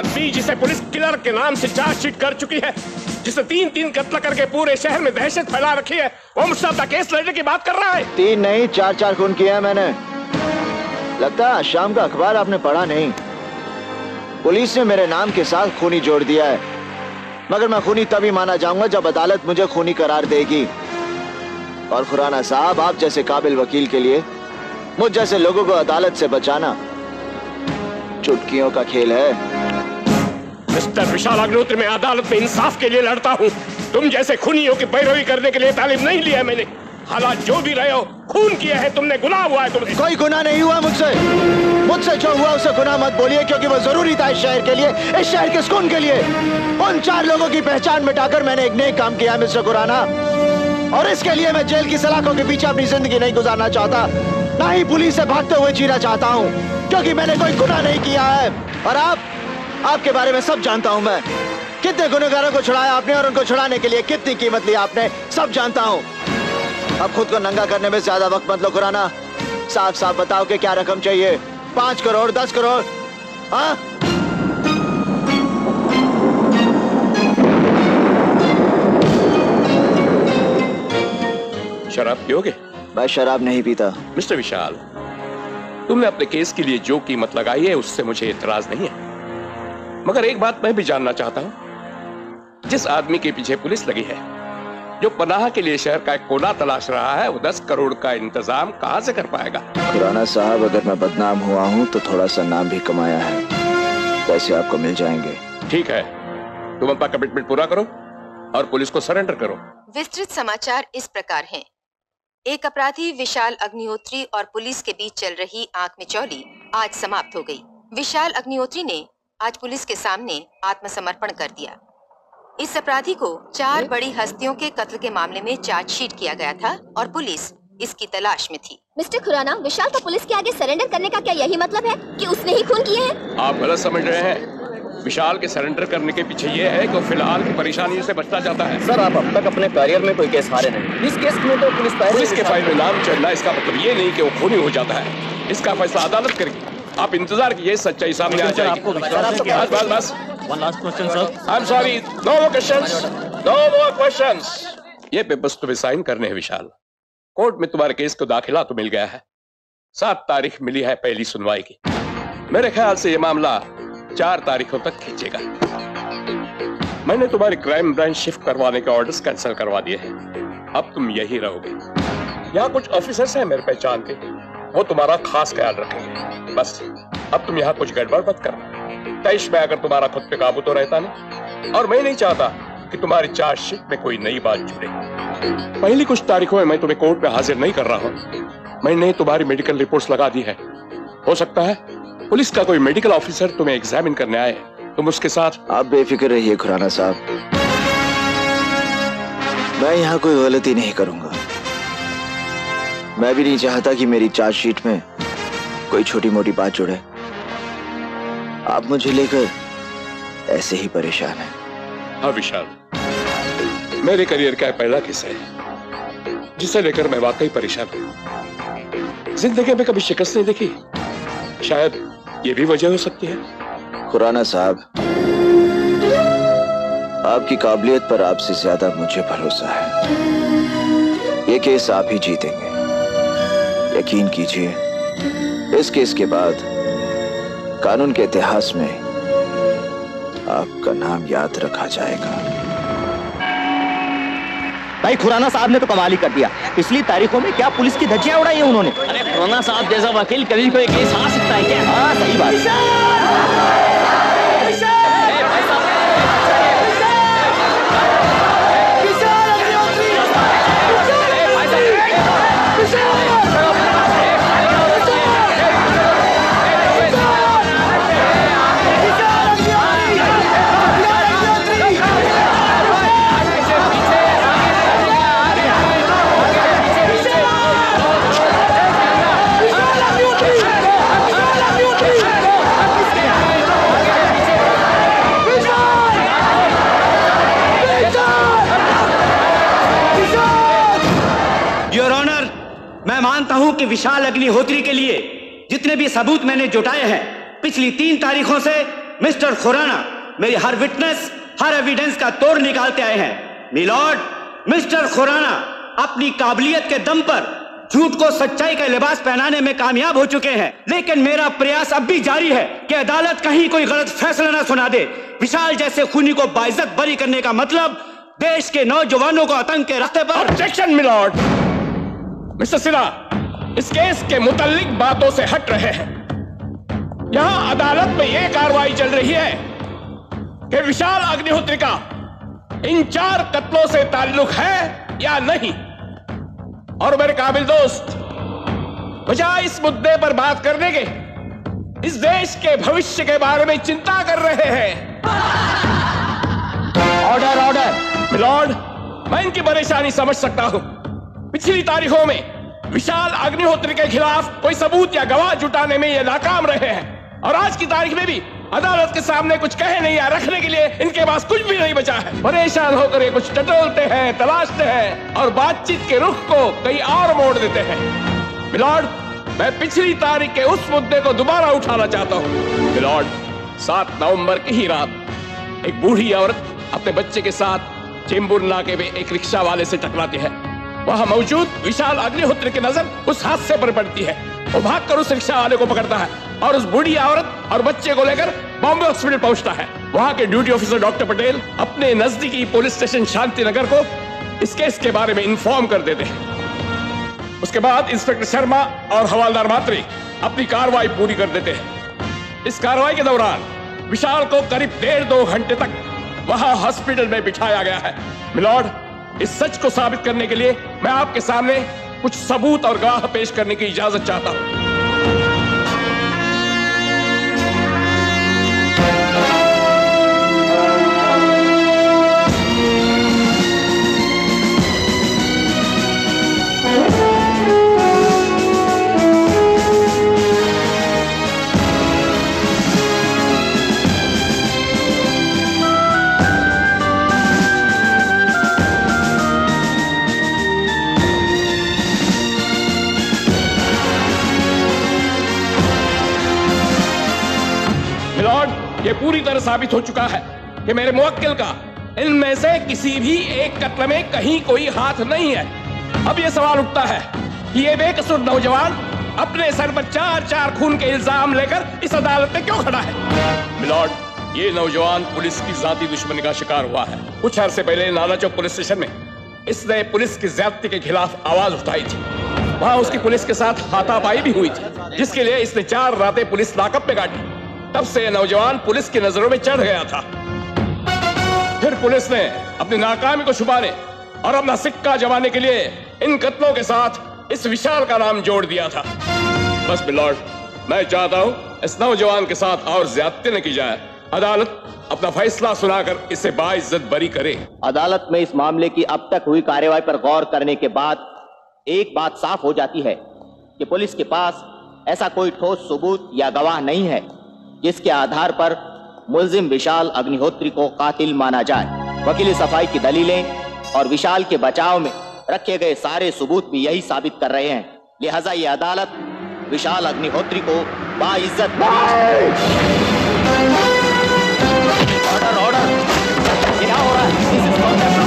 आदमी जिसे police killer के नाम से चार्जशीट कर चुकी है, जिसे तीन तीन कत्ल करके पूरे शहर में दहशत फैला रखी है, वो मुझसे केस लड़ने की बात कर रहा है। तीन नहीं चार चार खून किए हैं मैंने। लगता है शाम का अखबार आपने पढ़ा नहीं। पुलिस ने मेरे नाम के साथ खूनी जोड़ दिया है। मगर मैं खूनी तभी माना जाऊँगा जब अदालत मुझे खूनी करार देगी। और खुराना साहब, आप जैसे काबिल वकील के लिए, मुझ जैसे लोगों को अदालत से बचाना चुटकियों का खेल है। मिस्टर विशाल अग्निहोत्री मैं अदालत में इंसाफ के लिए लड़ता हूँ। तुम जैसे खूनियों की पैरवी करने के लिए तालीम नहीं लिया मैंने। हालात जो भी रहे हो, खून किया है, तुमने गुनाह हुआ है तुमसे। कोई गुनाह नहीं हुआ मुझसे। मुझसे जो हुआ, उसे गुनाह मत बोलिए, क्योंकि वो ज़रूरी था इस शहर के लिए, इस शहर के सुकून के लिए। उन चार लोगों की पहचान मिटाकर मैंने एक नए काम किया मिस्टर खुराना और इसके लिए मैं जेल की सलाखों के पीछे अपनी ज़िंदगी नहीं गुजारना चाहता। ना ही पुलिस से भागते हुए जीना चाहता हूँ, क्योंकि मैंने कोई गुनाह नहीं किया है। और आप? आपके बारे में सब जानता हूँ मैं। कितने गुनहगारों को छुड़ाया आपने और उनको छुड़ाने के लिए कितनी कीमत ली आपने सब जानता हूँ। अब खुद को नंगा करने में ज़्यादा वक्त मत लो खुराना। साफ़ साफ़ बताओ कि क्या रकम चाहिए। पाँच करोड़ दस करोड़ हाँ? शराब पियोगे? मैं शराब नहीं पीता। मिस्टर विशाल तुमने अपने केस के लिए जो कीमत लगाई है उससे मुझे इतराज नहीं है। मगर एक बात मैं भी जानना चाहता हूँ। जिस आदमी के पीछे पुलिस लगी है जो पनाह के लिए शहर का एक कोना तलाश रहा है वो दस करोड़ का इंतज़ाम कहाँ से कर पाएगा? खुराना साहब अगर मैं बदनाम हुआ हूँ तो थोड़ा सा नाम भी कमाया है। पैसे आपको मिल जाएँगे। ठीक है तुम अपना कमिटमेंट पूरा करो और पुलिस को सरेंडर करो। विस्तृत समाचार इस प्रकार हैं। एक अपराधी विशाल अग्निहोत्री और पुलिस के बीच चल रही आँख में चौली आज समाप्त हो गई। विशाल अग्निहोत्री ने आज पुलिस के सामने आत्मसमर्पण कर दिया। इस अपराधी को चार बड़ी हस्तियों के कत्ल के मामले में चार्जशीट किया गया था और पुलिस इसकी तलाश में थी। मिस्टर खुराना विशाल का पुलिस के आगे सरेंडर करने का क्या यही मतलब है कि उसने ही खून किए हैं? आप गलत समझ रहे हैं। विशाल के सरेंडर करने के पीछे ये है कि वो फ़िलहाल की परेशानियों से बचना चाहता है। सर आप अब तक अपने करियर में कोई केस हारे नहीं। इस केस में तो पुलिस पुलिस के फ़ाइल में नाम चढ़ना इसका मतलब ये नहीं कि वो खूनी हो जाता है। इसका फैसला अदालत करेगी। आप इंतज़ार कीजिए सच्चाई सामने आ जाएगी। बस बस बस। One last question sir I am sorry no more questions no more questions ये पेपर्स तुम्हें साइन करने हैं विशाल। कोर्ट में तुम्हारे केस को दाखिला तो मिल गया है। सात तारीख मिली है पहली सुनवाई की। मेरे ख्याल से ये मामला चार तारीखों तक खींचेगा। मैंने तुम्हारी क्राइम ब्रांच शिफ्ट करवाने के ऑर्डर्स कैंसिल करवा दिए हैं। अब तुम यही रहोगे। यहाँ कुछ ऑफिसर्स हैं मेरे पहचान के। वो तुम्हारा खास ख्याल रखेंगे बस, अब तुम यहाँ कुछ गड़बड़ मत करना। तैश में अगर तुम्हारा खुद पे काबू तो रहता नहीं, और मैं नहीं चाहता कि तुम्हारी चार्जशीट में कोई नई बात जुड़े। पहली कुछ तारीखों में मैं तुम्हें कोर्ट में हाजिर नहीं कर रहा हूँ। मैंने तुम्हारी मेडिकल रिपोर्ट्स लगा दी है। हो सकता है, पुलिस का कोई मेडिकल ऑफिसर तुम्हें एग्जामिन करने आए तुम उसके साथ आप बेफिक्र रहिए खुराना साहब। मैं यहाँ कोई गलती नहीं करूँगा। मैं भी नहीं चाहता कि मेरी चार्जशीट में कोई छोटी मोटी बात जुड़े। आप मुझे लेकर ऐसे ही परेशान हैं। हाँ विशाल। मेरे करियर का पहला किस्सा है जिसे लेकर मैं वाकई परेशान हूँ। ज़िंदगी में कभी शिकस्त नहीं देखी? शायद ये भी वजह हो सकती है। खुराना साहब आपकी काबिलियत पर आपसे ज़्यादा मुझे भरोसा है। ये केस आप ही जीतेंगे। यकीन कीजिए इस केस के बाद कानून के इतिहास में आपका नाम याद रखा जाएगा। भाई खुराना साहब ने तो कमाल ही कर दिया। पिछली तारीखों में क्या पुलिस की धज्जियाँ उड़ाई हैं उन्होंने? अरे खुराना साहब जैसा वकील कभी कोई केस आ सकता है क्या? हाँ सही बात। कि विशाल अग्निहोत्री के लिए जितने भी सबूत मैंने जुटाए हैं, पिछली तीन तारीखों से मिस्टर खुराना मेरी हर विटनेस हर एविडेंस का तोड़ निकालते आए हैं। मिलॉर्ड मिस्टर खुराना अपनी काबिलियत के दम पर झूठ को सच्चाई का लिबास पहनाने में कामयाब हो चुके हैं। लेकिन मेरा प्रयास अब भी जारी है कि अदालत कहीं कोई गलत फैसला ना सुना दे। विशाल जैसे खूनी को बाइज्जत बरी करने का मतलब देश के नौजवानों को आतंक के रास्ते पर ऑब्जेक्शन मिलॉर्ड मिस्टर सिन्हा इस केस के मुतल्लिक बातों से हट रहे हैं। यहाँ अदालत में यह कार्रवाई चल रही है कि विशाल अग्निहोत्री का इन चार कत्लों से ताल्लुक है या नहीं। और मेरे काबिल दोस्त, बजाय इस मुद्दे पर बात करने के, इस देश के भविष्य के बारे में चिंता कर रहे हैं। ऑर्डर ऑर्डर मिलॉर्ड मैं इनकी परेशानी समझ सकता हूँ। पिछली तारीखों में विशाल अग्निहोत्री के खिलाफ कोई सबूत या गवाह जुटाने में ये नाकाम रहे हैं। और आज की तारीख में भी अदालत के सामने कुछ कहे नहीं या रखने के लिए इनके पास कुछ भी नहीं बचा है। परेशान होकर ये कुछ टटोलते हैं, तलाशते हैं और बातचीत के रुख को कई और मोड़ देते हैं। मिलॉर्ड, मैं पिछली तारीख के उस मुद्दे को दोबारा उठाना चाहता हूँ। मिलॉर्ड, सात नवंबर की ही रात, एक बूढ़ी औरत अपने बच्चे के साथ चेंबूर नाके में एक रिक्शा वाले से टकराती है। वहाँ मौजूद विशाल अग्निहोत्र की नज़र उस हादसे पर पड़ती है। वो भागकर उस रिक्शा वाले को पकड़ता है और उस बूढ़ी औरत और बच्चे को लेकर बॉम्बे हॉस्पिटल पहुँचता है। वहाँ के ड्यूटी ऑफिसर डॉक्टर पटेल अपने नजदीकी पुलिस स्टेशन शांति नगर को इस केस के बारे में इन्फॉर्म कर देते हैं। उसके बाद इंस्पेक्टर शर्मा और हवालदार मात्री अपनी कार्रवाई पूरी कर देते हैं। इस कार्रवाई के दौरान विशाल को करीब डेढ़ दो घंटे तक वहाँ हॉस्पिटल में बिठाया गया है। मिलॉर्ड इस सच को साबित करने के लिए मैं आपके सामने कुछ सबूत और गवाह पेश करने की इजाज़त चाहता हूँ। पूरी तरह साबित हो चुका है कि मेरे मुवक्किल का इनमें से किसी भी एक कत्ल में कहीं कोई हाथ नहीं है। अब ये सवाल उठता है कि ये बेकसूर नौजवान अपने सर पर चार चार खून के इल्ज़ाम लेकर इस अदालत में क्यों खड़ा है? मिलॉर्ड, ये नौजवान पुलिस की जाती दुश्मनी का शिकार हुआ है। कुछ अरसे पहले नाला चौक पुलिस स्टेशन में इसने पुलिस की ज्यादती के खिलाफ आवाज़ उठाई थी। वहाँ उसकी पुलिस के साथ हाथापाई भी हुई थी, जिसके लिए इसने चार रातें पुलिस लाकअप में काटी। तब से नौजवान पुलिस की नज़रों में चढ़ गया था। फिर पुलिस ने अपनी नाकामी को छुपाने और अपना सिक्का जमाने के लिए इन कत्लों के साथ इस विशाल का नाम जोड़ दिया था। बस मिलॉर्ड, मैं चाहता हूँ इस नौजवान के साथ और ज्यादती न की जाए। अदालत अपना फैसला सुनाकर इसे बाइज्जत बरी करे। अदालत में इस मामले की अब तक हुई कार्यवाही पर गौर करने के बाद एक बात साफ़ हो जाती है कि पुलिस के पास ऐसा कोई ठोस सबूत या गवाह नहीं है। जिसके आधार पर मुलजिम विशाल अग्निहोत्री को कातिल माना जाए। वकील सफ़ाई की दलीलें और विशाल के बचाव में रखे गए सारे सबूत भी यही साबित कर रहे हैं। लिहाजा ये अदालत विशाल अग्निहोत्री को बाइज्जत ऑर्डर ऑर्डर। क्या हो रहा है?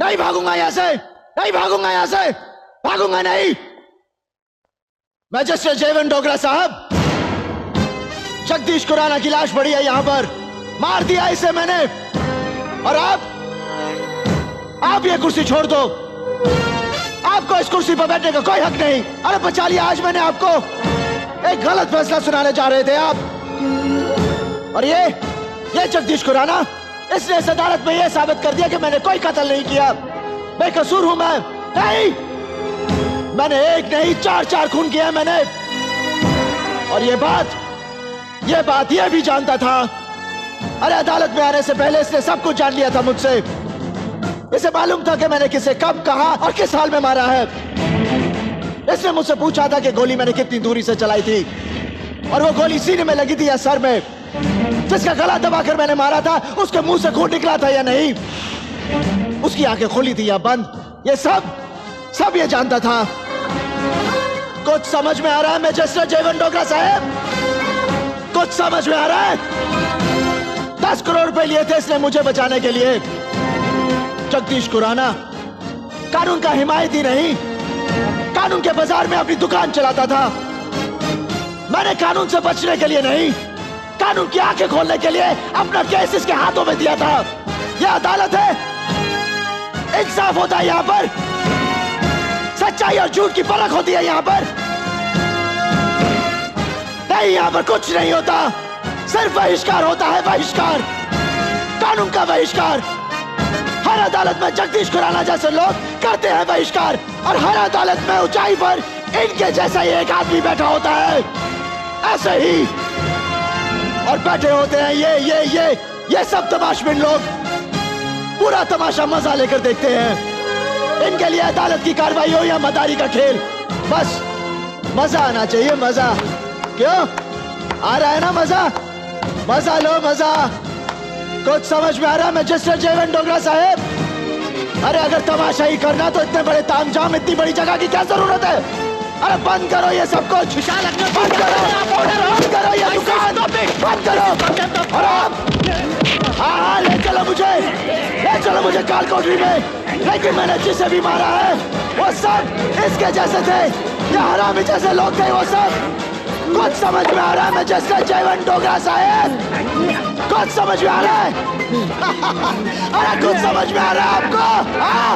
नहीं भागूँगा यहाँ से, नहीं भागूँगा यहाँ से, भागूँगा नहीं। मैजिस्ट्रेट जयवन डोगरा साहब, जगदीश खुराना की लाश पड़ी है यहाँ पर, मार दिया इसे मैंने। और आप आप ये कुर्सी छोड़ दो। आपको इस कुर्सी पर बैठने का कोई हक नहीं। अरे बचा लिया आज मैंने आपको। एक गलत फैसला सुनाने जा रहे थे आप। और ये ये जगदीश खुराना इसने इस अदालत में यह साबित कर दिया कि मैंने कोई कत्ल नहीं किया। बेकसूर हूँ मैं। नहीं! मैंने एक नहीं, चार चार खून किया मैंने। और ये बात ये बात ये भी जानता था। अरे अदालत में आने से पहले इसने सब कुछ जान लिया था मुझसे। इसे मालूम था कि मैंने किसे कब, कहा और किस हाल में मारा है। इसने मुझसे पूछा था कि गोली मैंने कितनी दूरी से चलाई थी। और वो गोली सीने में लगी थी या सर में। जिसका गला दबाकर मैंने मारा था, उसके मुँह से खून निकला था या नहीं? उसकी आँखें खुली थी या बंद? ये सब सब ये जानता था। कुछ समझ में आ रहा है मैजिस्ट्रेट जयवन डोगरा साहब? कुछ समझ में आ रहा है? दस करोड़ रुपए लिए थे इसने मुझे बचाने के लिए। जगदीश खुराना, कानून का हिमायती नहीं। कानून के बाज़ार में अपनी दुकान चलाता था। मैंने कानून से बचने के लिए नहीं। कानून की आँखें खोलने के लिए अपना केस इसके हाथों में दिया था। यह अदालत है। इंसाफ होता है यहाँ पर। सच्चाई और झूठ की परख होती है यहाँ पर। नहीं, यहाँ पर कुछ नहीं होता। सिर्फ़ बहिष्कार होता है, बहिष्कार। कानून का बहिष्कार। हर अदालत में जगदीश खुराना जैसे लोग करते हैं बहिष्कार। और हर अदालत में ऊंचाई पर इनके जैसा ही एक आदमी बैठा होता है। ऐसे ही और बैठे होते हैं, ये ये ये ये सब तमाशबिन लोग। पूरा तमाशा मज़ा लेकर देखते हैं। इनके लिए अदालत की कार्रवाई हो या मदारी का खेल? बस, मज़ा आना चाहिए, मज़ा। क्यों? आ रहा है ना मज़ा? मज़ा लो, मज़ा। कुछ समझ में आ रहा है, मैजिस्ट्रेट जयवन डोगरा साहेब? अरे अगर तमाशा ही करना तो इतने बड़े तामझाम, इतनी बड़ी जगह की क्या ज़रूरत है? अरे बंद करो ये सब कुछ। बंद करो। बंद करो ये दुकान। बंद करो। और आप हाँ हाँ ले चलो मुझे। ले चलो मुझे काल कोठरी में। लेकिन मैंने जिसे भी मारा है वो सब इसके जैसे थे। ये हरामी जैसे लोग थे वो सब कुछ समझ में आ रहा है मैं जैसे जयवन डोगरा साहेब। कुछ समझ में आ रहा है? अरे कुछ समझ में आ रहा है आपको? हाँ?